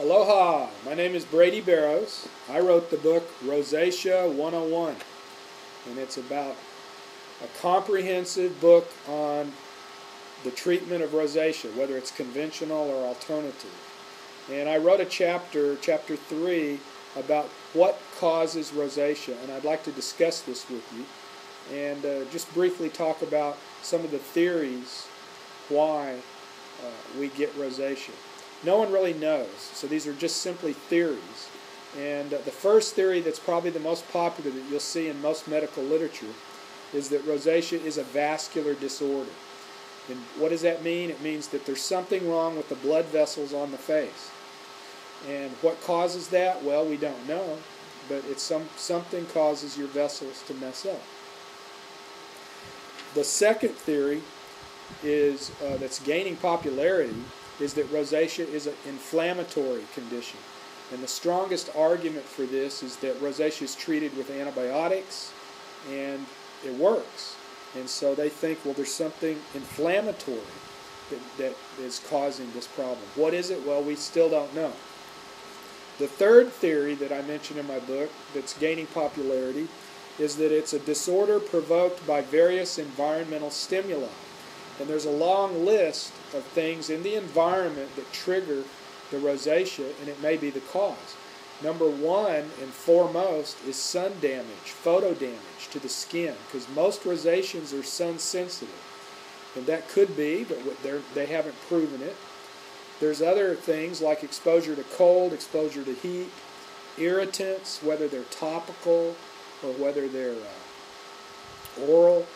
Aloha, my name is Brady Barrows. I wrote the book Rosacea 101, and it's about a comprehensive book on the treatment of rosacea, whether it's conventional or alternative. And I wrote a chapter, chapter 3, about what causes rosacea, and I'd like to discuss this with you and uh, just briefly talk about some of the theories why uh, we get rosacea. No one really knows, so these are just simply theories. And uh, the first theory that's probably the most popular that you'll see in most medical literature is that rosacea is a vascular disorder. And what does that mean? It means that there's something wrong with the blood vessels on the face. And what causes that? Well, we don't know, but it's some something causes your vessels to mess up. The second theory is uh, that's gaining popularity is that rosacea is an inflammatory condition. And the strongest argument for this is that rosacea is treated with antibiotics and it works. And so they think, well, there's something inflammatory that, that is causing this problem. What is it? Well, we still don't know. The third theory that I mentioned in my book that's gaining popularity is that it's a disorder provoked by various environmental stimuli. And there's a long list of things in the environment that trigger the rosacea, and it may be the cause. Number one and foremost is sun damage, photo damage to the skin, because most rosaceans are sun sensitive. And that could be, but they haven't proven it. There's other things like exposure to cold, exposure to heat, irritants, whether they're topical or whether they're uh, oral,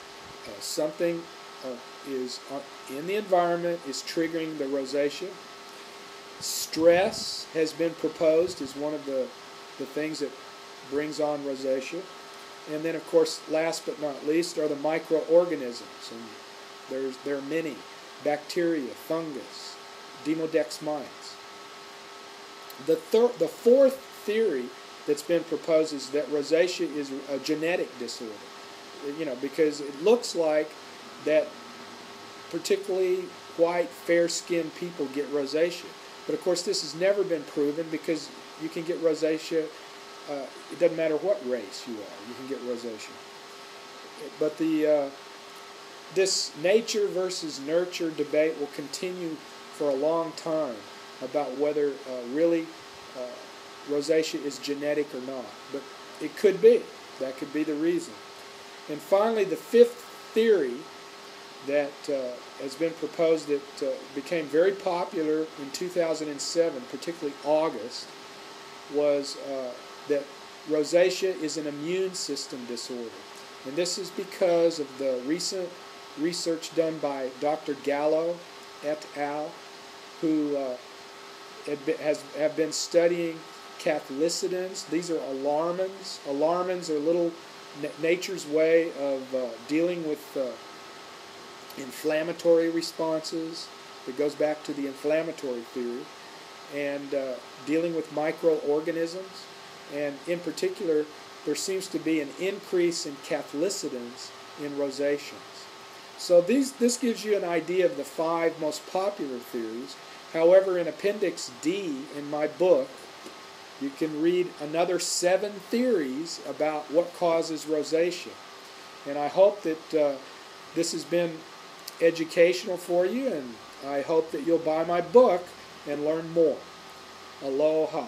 uh, something is uh, in the environment is triggering the rosacea. Stress has been proposed as one of the, the things that brings on rosacea. And then, of course, last but not least, are the microorganisms. And there's, there are many bacteria, fungus, demodex mites. The, thir- the fourth theory that's been proposed is that rosacea is a genetic disorder. You know, because it looks like that particularly white, fair-skinned people get rosacea. But of course, this has never been proven because you can get rosacea. Uh, it doesn't matter what race you are, you can get rosacea. But the uh, this nature versus nurture debate will continue for a long time about whether uh, really uh, rosacea is genetic or not. But it could be. That could be the reason. And finally, the fifth theory that uh, has been proposed that uh, became very popular in 2007, particularly August, was uh, that rosacea is an immune system disorder. And this is because of the recent research done by Dr. Gallo et al., who uh, has have been studying cathelicidins. These are alarmins. Alarmins are little nature's way of uh, dealing with uh, inflammatory responses that goes back to the inflammatory theory and uh, dealing with microorganisms and in particular there seems to be an increase in cathelicidins in rosaceans. So these, this gives you an idea of the five most popular theories. However in appendix d in my book you can read another seven theories about what causes rosacea. And i hope that uh, this has been educational for you, and I hope that you'll buy my book and learn more. Aloha.